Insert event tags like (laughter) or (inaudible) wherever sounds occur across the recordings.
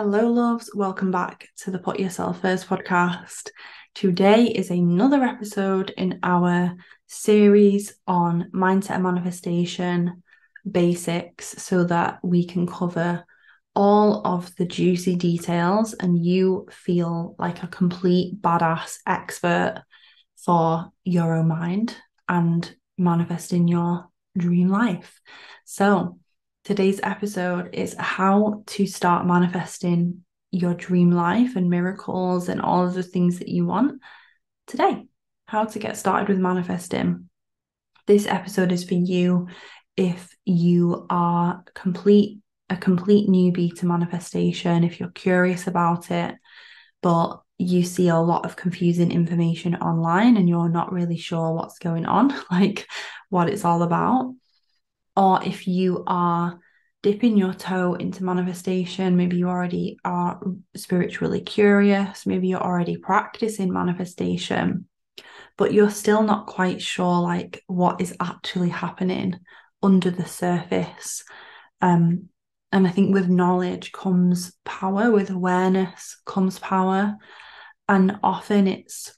Hello, loves. Welcome back to the Put Yourself First podcast. Today is another episode in our series on mindset and manifestation basics so that we can cover all of the juicy details and you feel like a complete badass expert for your own mind and manifesting your dream life. So, Today's episode is how to start manifesting your dream life and miracles and all of the things that you want today. How to get started with manifesting. This episode is for you if you are complete a complete newbie to manifestation, if you're curious about it, but you see a lot of confusing information online and you're not really sure what's going on, (laughs) like what it's all about or if you are dipping your toe into manifestation, maybe you already are spiritually curious, maybe you're already practicing manifestation, but you're still not quite sure like what is actually happening under the surface. Um, and I think with knowledge comes power, with awareness comes power. And often it's,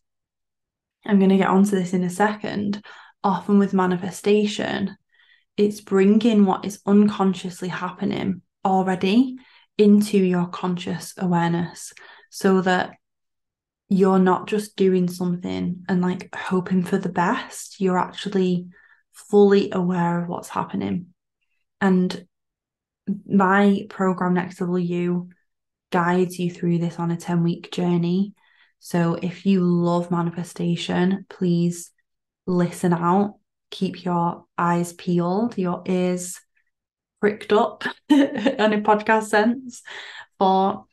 I'm going to get onto this in a second, often with manifestation, it's bringing what is unconsciously happening already into your conscious awareness so that you're not just doing something and like hoping for the best, you're actually fully aware of what's happening. And my program, Next Level You, guides you through this on a 10 week journey. So if you love manifestation, please listen out keep your eyes peeled, your ears pricked up (laughs) in a podcast sense for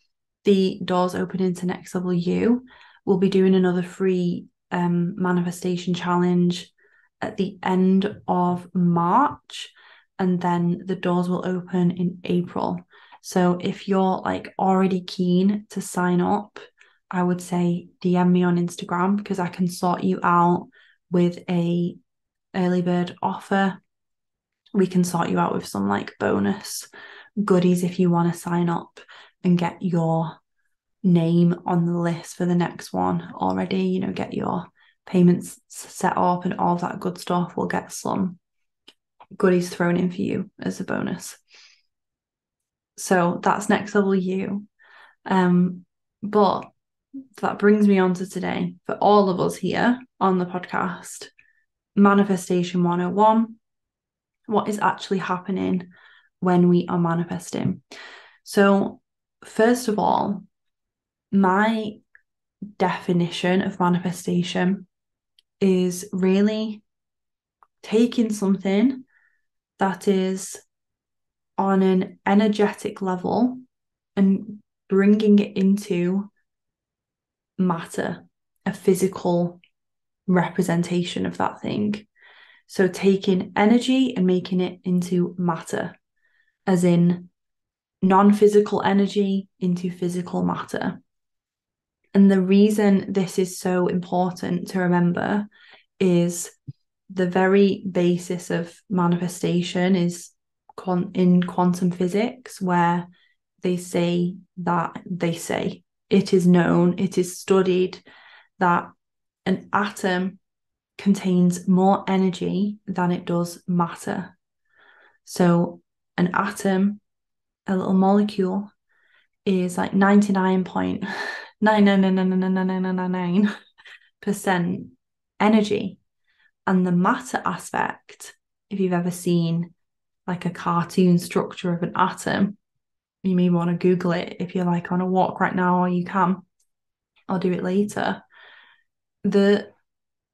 the doors opening to Next Level You. We'll be doing another free um, manifestation challenge at the end of March, and then the doors will open in April. So if you're like already keen to sign up, I would say DM me on Instagram because I can sort you out with a early bird offer, we can sort you out with some like bonus goodies if you want to sign up and get your name on the list for the next one already, you know, get your payments set up and all that good stuff. We'll get some goodies thrown in for you as a bonus. So that's next level you. Um, but that brings me on to today for all of us here on the podcast manifestation 101 what is actually happening when we are manifesting. So, first of all, my definition of manifestation is really taking something that is on an energetic level and bringing it into matter, a physical representation of that thing. So taking energy and making it into matter, as in non physical energy into physical matter. And the reason this is so important to remember is the very basis of manifestation is in quantum physics, where they say that they say it is known, it is studied that an atom contains more energy than it does matter. So, an atom, a little molecule, is like 99.9999999% (laughs) (laughs) energy. And the matter aspect, if you've ever seen like a cartoon structure of an atom, you may want to Google it if you're like on a walk right now, or you can. I'll do it later the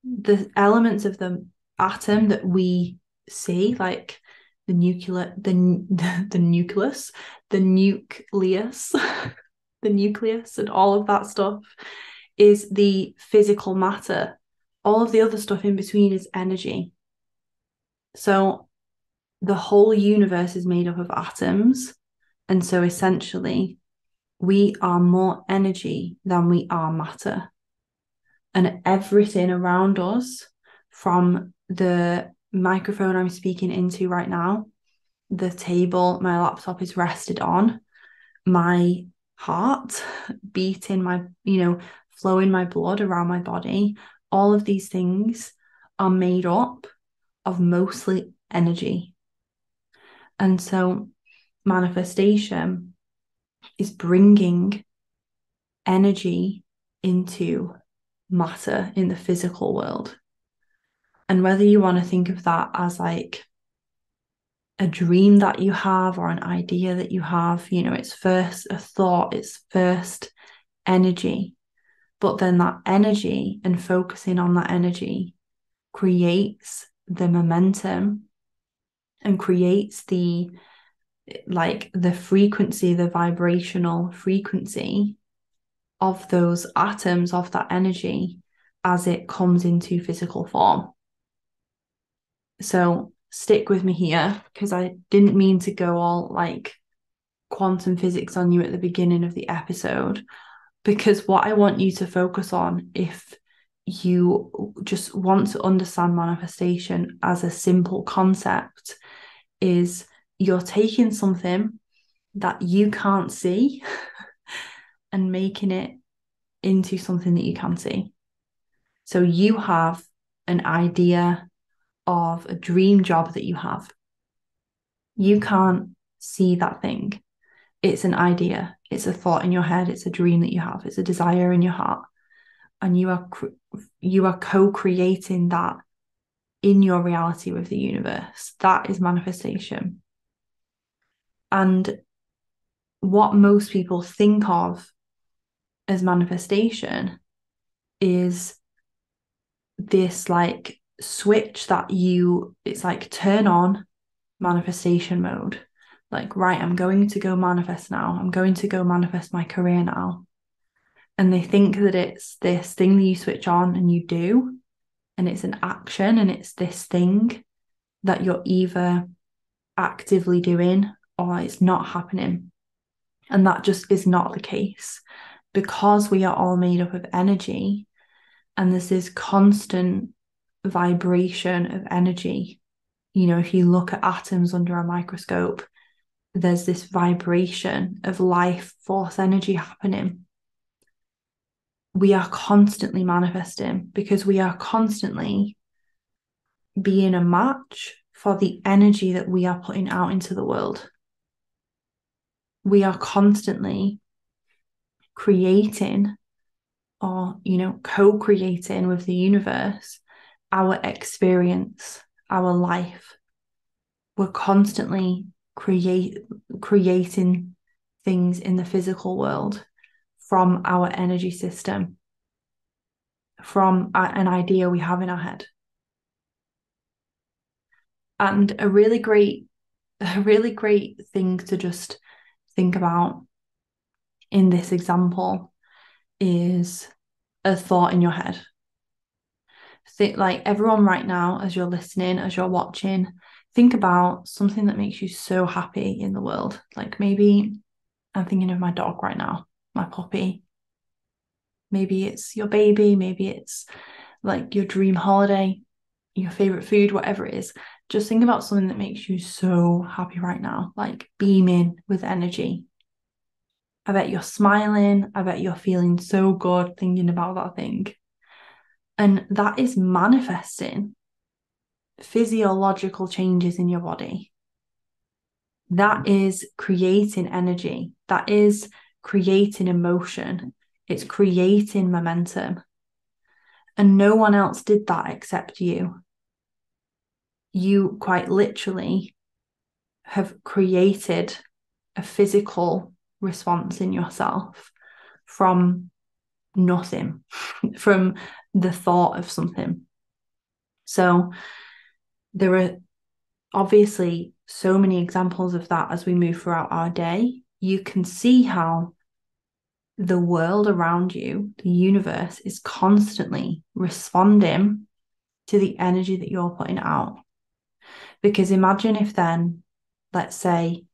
the elements of the atom that we see like the nuclear the the, (laughs) the nucleus the nucleus (laughs) the nucleus and all of that stuff is the physical matter. All of the other stuff in between is energy. So the whole universe is made up of atoms. And so essentially we are more energy than we are matter and everything around us from the microphone I'm speaking into right now, the table my laptop is rested on, my heart beating my you know flowing my blood around my body all of these things are made up of mostly energy. And so manifestation is bringing energy into matter in the physical world. And whether you want to think of that as like a dream that you have or an idea that you have, you know, it's first a thought, it's first energy. But then that energy and focusing on that energy creates the momentum and creates the like the frequency, the vibrational frequency of those atoms of that energy as it comes into physical form. So stick with me here because I didn't mean to go all like quantum physics on you at the beginning of the episode. Because what I want you to focus on, if you just want to understand manifestation as a simple concept, is you're taking something that you can't see (laughs) and making it into something that you can see. So you have an idea of a dream job that you have. You can't see that thing. It's an idea, it's a thought in your head, it's a dream that you have, it's a desire in your heart. And you are you are co-creating that in your reality with the universe. That is manifestation. And what most people think of as manifestation is this like switch that you it's like turn on manifestation mode. Like right i'm going to go manifest now. I'm going to go manifest my career now. And they think that it's this thing that you switch on and you do and it's an action and it's this thing that you're either actively doing or it's not happening. And that just is not the case because we are all made up of energy and this constant vibration of energy. You know, if you look at atoms under a microscope, there's this vibration of life force energy happening. We are constantly manifesting because we are constantly being a match for the energy that we are putting out into the world. We are constantly creating or you know co-creating with the universe our experience our life. We're constantly create creating things in the physical world from our energy system from a, an idea we have in our head. And a really great (laughs) a really great thing to just think about in this example is a thought in your head. Think like everyone right now, as you're listening, as you're watching, think about something that makes you so happy in the world. Like maybe I'm thinking of my dog right now, my puppy. Maybe it's your baby, maybe it's like your dream holiday, your favorite food, whatever it is. Just think about something that makes you so happy right now, like beaming with energy, I bet you're smiling. I bet you're feeling so good thinking about that thing. And that is manifesting physiological changes in your body. That hmm. is creating energy. That is creating emotion. It's creating momentum. And no one else did that except you. You quite literally have created a physical response in yourself from nothing, (laughs) from the thought of something. So there are obviously so many examples of that as we move throughout our day. You can see how the world around you, the universe, is constantly responding to the energy that you're putting out. Because imagine if then, let's say,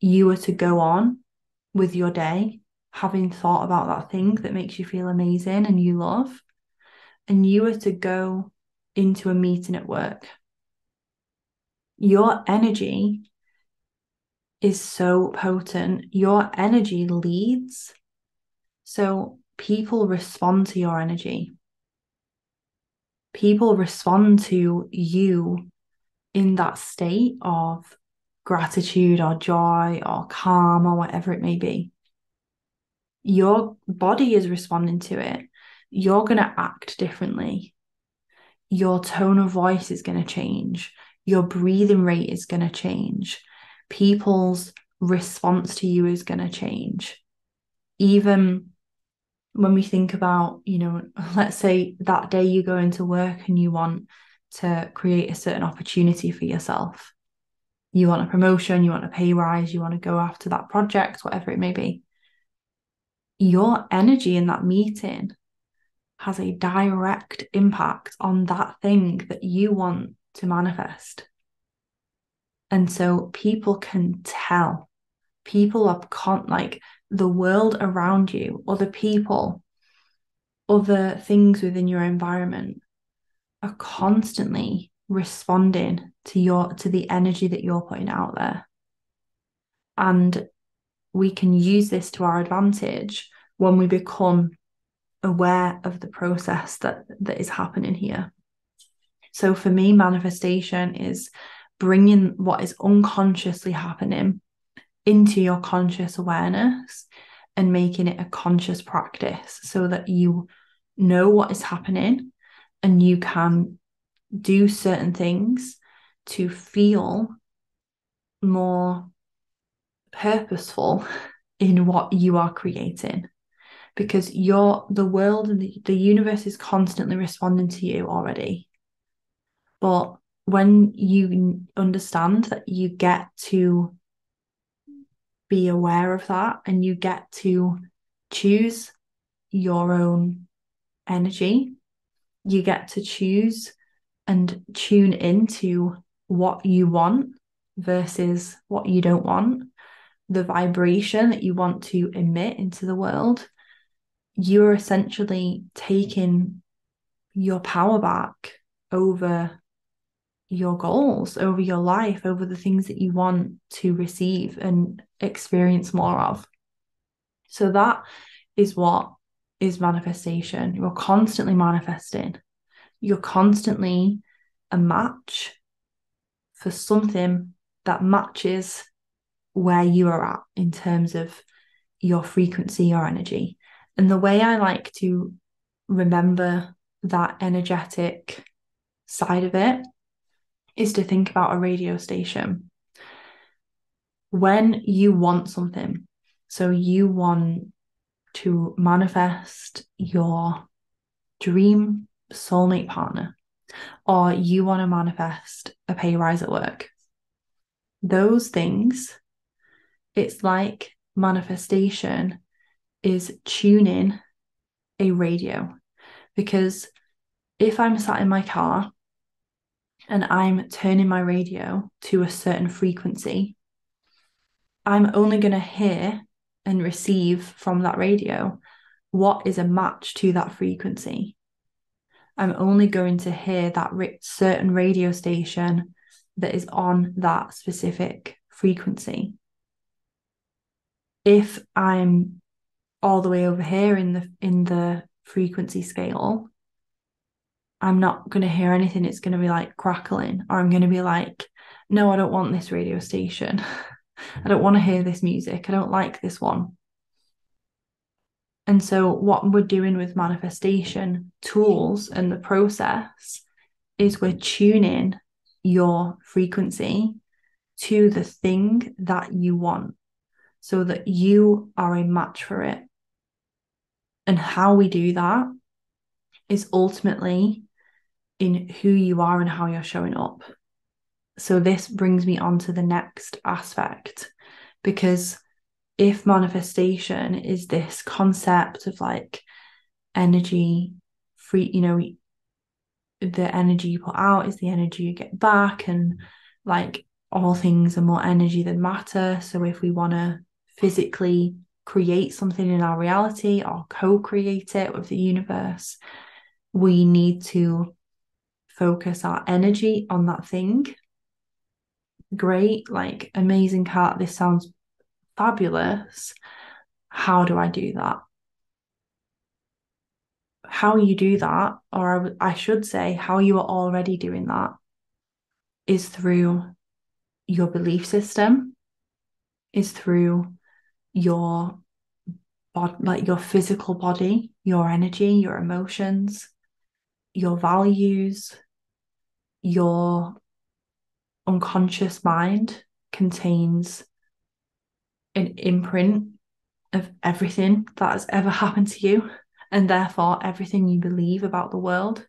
you were to go on with your day, having thought about that thing that makes you feel amazing and you love, and you were to go into a meeting at work, your energy is so potent. Your energy leads So people respond to your energy. People respond to you in that state of gratitude or joy or calm or whatever it may be. Your body is responding to it. You're going to act differently. Your tone of voice is going to change. Your breathing rate is going to change. People's response to you is going to change. Even when we think about, you know, (laughs) let's say that day you go into work and you want to create a certain opportunity for yourself. You want a promotion, you want a pay rise, you want to go after that project, whatever it may be. Your energy in that meeting has a direct impact on that thing that you want to manifest. And so people can tell. People are con- like the world around you, other people, other things within your environment are constantly responding to your to the energy that you're putting out there. And we can use this to our advantage when we become aware of the process that that is happening here. So for me manifestation is bringing what is unconsciously happening into your conscious awareness and making it a conscious practice so that you know what is happening and you can do certain things to feel more purposeful (laughs) in what you are creating because you're the world and the, the universe is constantly responding to you already but when you understand that you get to be aware of that and you get to choose your own energy. You get to choose and tune into what you want versus what you don't want, the vibration that you want to emit into the world. You're essentially taking your power back over your goals, over your life, over the things that you want to receive and experience more of. So that is what is manifestation. You're constantly manifesting. You're constantly a match for something that matches where you are at in terms of your frequency or energy. And the way I like to remember that energetic side of it is to think about a radio station. When you want something, so you want to manifest your dream soulmate partner, or you want to manifest a pay rise at work. Those things, it's like manifestation is tuning a radio. Because if I'm sat in my car and I'm turning my radio to a certain frequency, I'm only going to hear and receive from that radio what is a match to that frequency. I'm only going to hear that certain radio station that is on that specific frequency. If I'm all the way over here in the in the frequency scale, I'm not going to hear anything. It's going to be like crackling, or I'm going to be like, no, I don't want this radio station. (laughs) I don't want to hear this music. I don't like this one. And so, what we're doing with manifestation tools and the process is we're tuning your frequency to the thing that you want so that you are a match for it. And how we do that is ultimately in who you are and how you're showing up. So, this brings me on to the next aspect because if manifestation is this concept of like energy free, you know, the energy you put out is the energy you get back, and like all things are more energy than matter. So, if we want to physically create something in our reality or co create it with the universe, we need to focus our energy on that thing. Great, like amazing Kat. This sounds fabulous. How do I do that? how you do that, or I should say, how you are already doing that, is through your belief system, is through your body, like your physical body, your energy, your emotions, your values, your unconscious mind contains an imprint of everything that has ever happened to you and therefore everything you believe about the world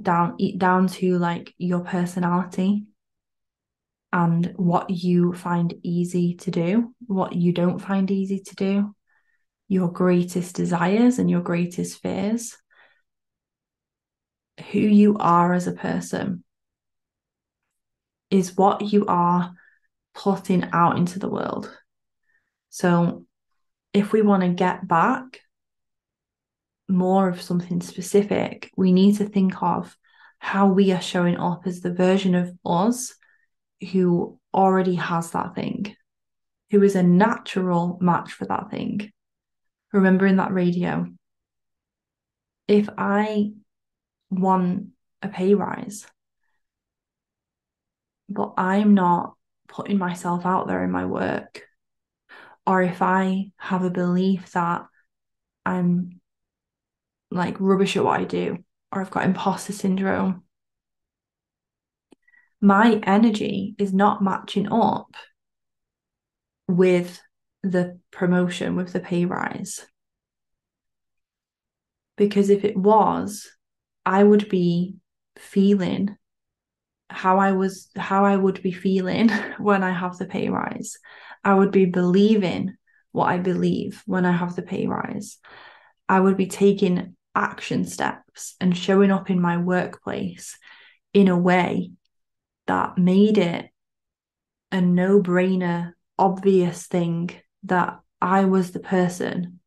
down down to like your personality and what you find easy to do what you don't find easy to do your greatest desires and your greatest fears who you are as a person is what you are putting out into the world so if we want to get back more of something specific, we need to think of how we are showing up as the version of us who already has that thing, who is a natural match for that thing. Remembering that radio. If I want a pay rise, but I'm not putting myself out there in my work, or if I have a belief that I'm like rubbish at what I do, or I've got imposter syndrome, my energy is not matching up with the promotion, with the pay rise. Because if it was, I would be feeling how I was, how I would be feeling (laughs) when I have the pay rise. I would be believing what I believe when I have the pay rise. I would be taking action steps and showing up in my workplace in a way that made it a no brainer, obvious thing that I was the person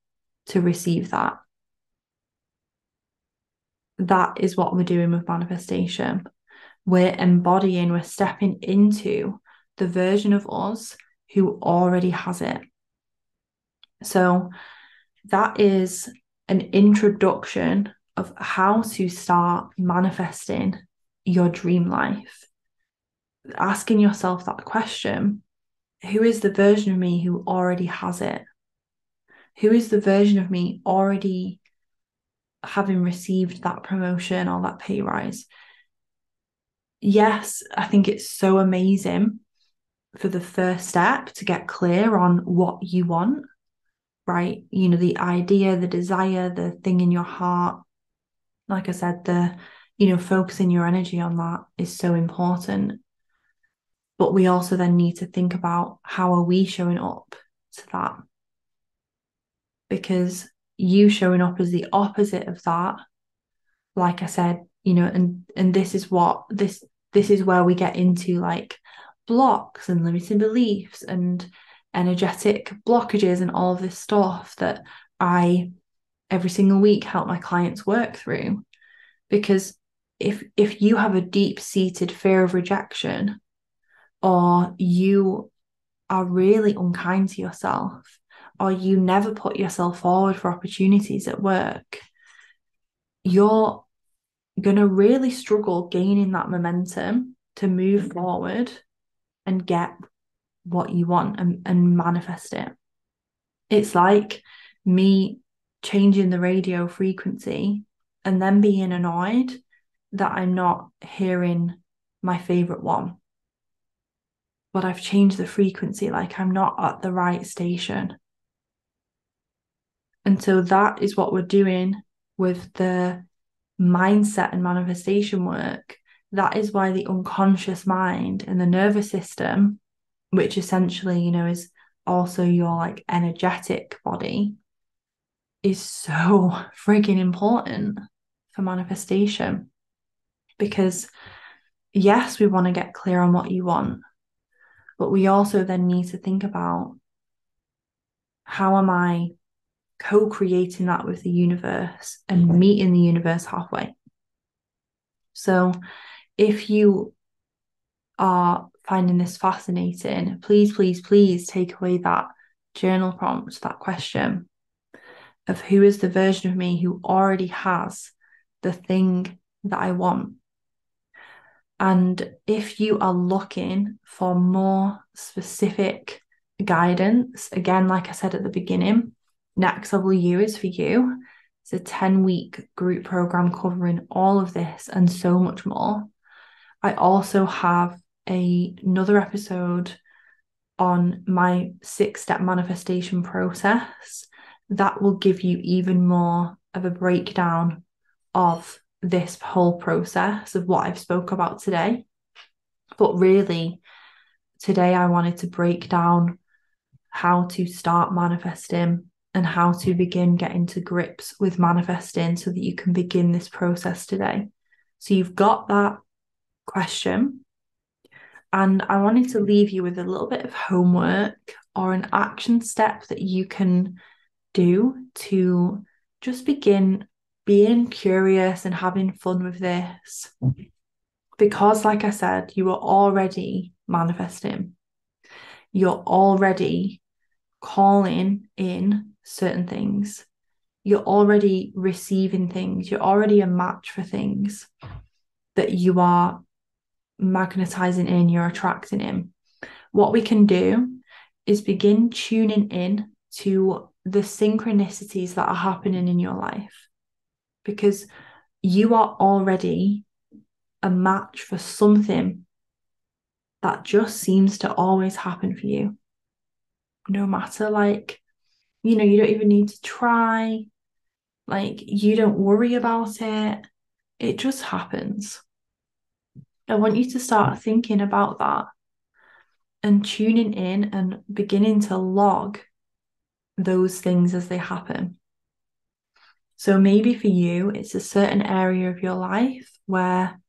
to receive that. That is what we're doing with manifestation. We're embodying, we're stepping into the version of us who already has it. So, that is an introduction of how to start manifesting your dream life. Asking yourself that question who is the version of me who already has it? Who is the version of me already having received that promotion or that pay rise? Yes, I think it's so amazing for the first step to get clear on what you want right? You know, the idea, the desire, the thing in your heart. Like I said, the, you know, focusing your energy on that is so important. But we also then need to think about how are we showing up to that? Because you showing up as the opposite of that, like I said, you know, and and this is what this this is where we get into like blocks and limiting beliefs and energetic blockages and all of this stuff that I every single week help my clients work through. Because if if you have a deep seated fear of rejection or you are really unkind to yourself or you never put yourself forward for opportunities at work you're going to really struggle gaining that momentum to move mm-hmm. forward and get what you want and, and manifest it. It's like me changing the radio frequency and then being annoyed that I'm not hearing my favorite one. But I've changed the frequency, like I'm not at the right station. And so that is what we're doing with the mindset and manifestation work. That is why the unconscious mind and the nervous system which essentially, you know, is also your like energetic body, is so (laughs) freaking important for manifestation. Because, yes, we want to get clear on what you want, but we also then need to think about how am I co creating that with the universe and meeting the universe halfway. So, if you are finding this fascinating, please, please, please take away that journal prompt, that question, of who is the version of me who already has the thing that I want. And if you are looking for more specific guidance, again, like I said at the beginning, Next Level You is for you. It's a 10 week group program covering all of this and so much more. I also have a, another episode on my six step manifestation process that will give you even more of a breakdown of this whole process of what I've spoke about today. But really, today I wanted to break down how to start manifesting and how to begin getting to grips with manifesting so that you can begin this process today. So you've got that question. And I wanted to leave you with a little bit of homework or an action step that you can do to just begin being curious and having fun with this. Because, like I said, you are already manifesting, you're already calling in certain things, you're already receiving things, you're already a match for things that you are magnetizing in, you're attracting in. What we can do is begin tuning in to the synchronicities that are happening in your life because you are already a match for something that just seems to always happen for you. No matter, like, you know, you don't even need to try, like, you don't worry about it, it just happens. I want you to start thinking about that and tuning in and beginning to log those things as they happen. So maybe for you, it's a certain area of your life where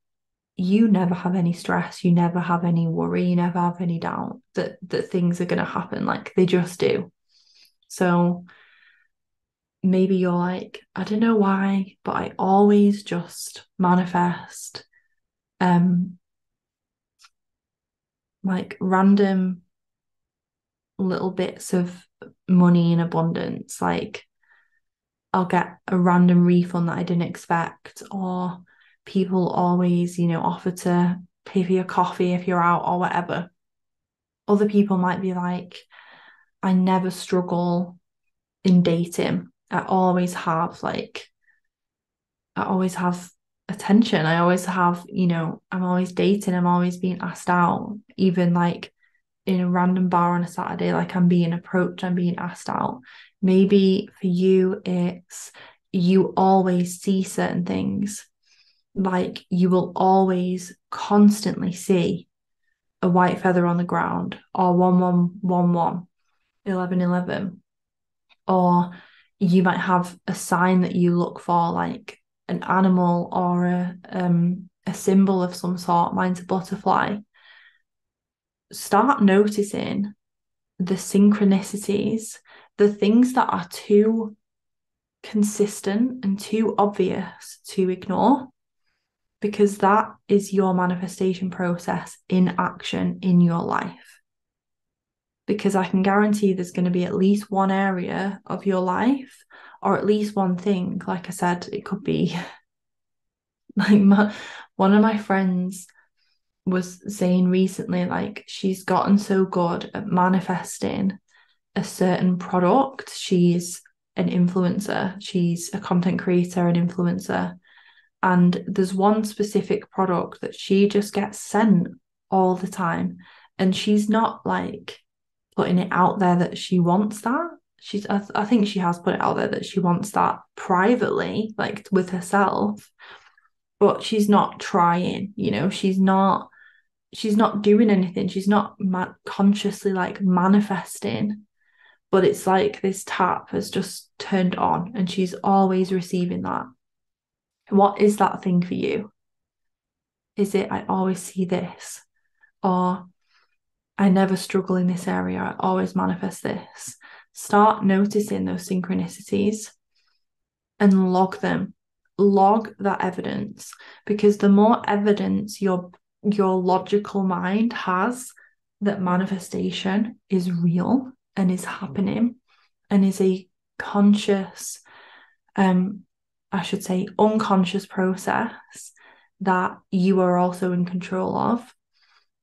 you never have any stress, you never have any worry, you never have any doubt that that things are going to happen like they just do. So maybe you're like, I don't know why, but I always just manifest um like random little bits of money in abundance like I'll get a random refund that I didn't expect, or people always, you know, offer to pay for your coffee if you're out or whatever. Other people might be like, I never struggle in dating. I always have like, I always have attention. I always have, you know, I'm always dating. I'm always being asked out, even like in a random bar on a Saturday, like I'm being approached, I'm being asked out. Maybe for you, it's you always see certain things. Like you will always constantly see a white feather on the ground or 1111, 1111. Or you might have a sign that you look for, like an animal or a, um, a symbol of some sort. Mine's a butterfly start noticing the synchronicities, the things that are too consistent and too obvious to ignore, because that is your manifestation process in action in your life. Because I can guarantee there's going to be at least one area of your life, or at least one thing. Like I said, it could be (laughs) like my, one of my friends was saying recently, like she's gotten so good at manifesting a certain product. She's an influencer, she's a content creator, an influencer. And there's one specific product that she just gets sent all the time. And she's not like putting it out there that she wants that. She's, I, th- I think she has put it out there that she wants that privately, like with herself, but she's not trying, you know, she's not she's not doing anything. She's not ma- consciously like manifesting. But it's like this tap has just turned on and she's always receiving that. What is that thing for you? Is it i always see this or i never struggle in this area. I always manifest this. Start noticing those synchronicities and log them. Log that evidence because the more evidence your your logical mind has that manifestation is real and is happening and is a conscious um, I should say, unconscious process that you are also in control of,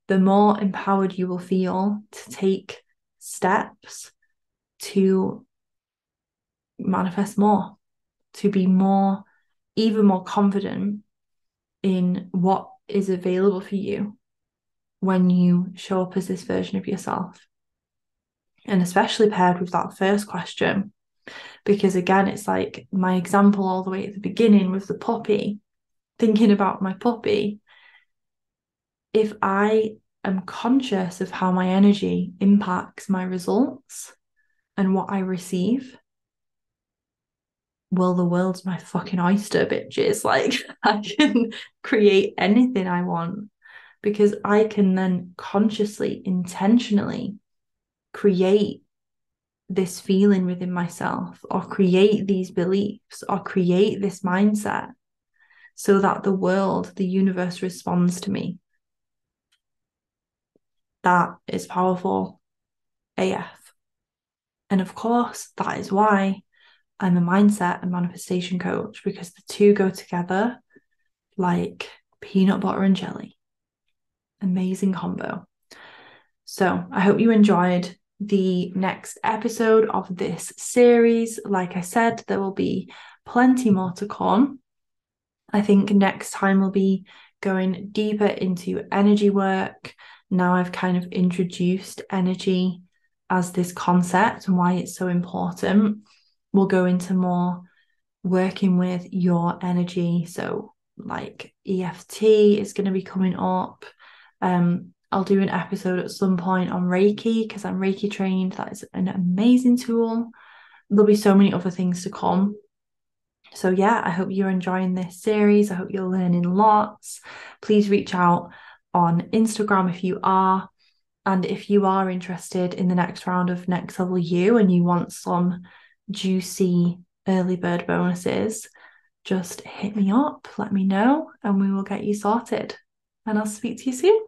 the more empowered you will feel to take steps to manifest more, to be more, even more confident in what is available for you when you show up as this version of yourself. And especially paired with that first question, because again, it's like my example all the way at the beginning with the puppy, thinking about my puppy. If I am conscious of how my energy impacts my results and what I receive, well, the world's my fucking oyster, bitches. (laughs) Like, I can create anything I want because I can then consciously, intentionally create this feeling within myself or create these beliefs or create this mindset so that the world, the universe responds to me. That is powerful AF. And of course, that is why I'm a mindset and manifestation coach because the two go together like peanut butter and jelly. Amazing combo. So I hope you enjoyed the next episode of this series. Like I said, there will be plenty more to come. I think next time we'll be going deeper into energy work. Now I've kind of introduced energy as this concept and why it's so important. We'll go into more working with your energy. So, like EFT is going to be coming up. Um, I'll do an episode at some point on Reiki because I'm Reiki trained. That is an amazing tool. There'll be so many other things to come. So, yeah, I hope you're enjoying this series. I hope you're learning lots. Please reach out on Instagram if you are. And if you are interested in the next round of Next Level You and you want some juicy early bird bonuses, just hit me up, let me know, and we will get you sorted. And I'll speak to you soon.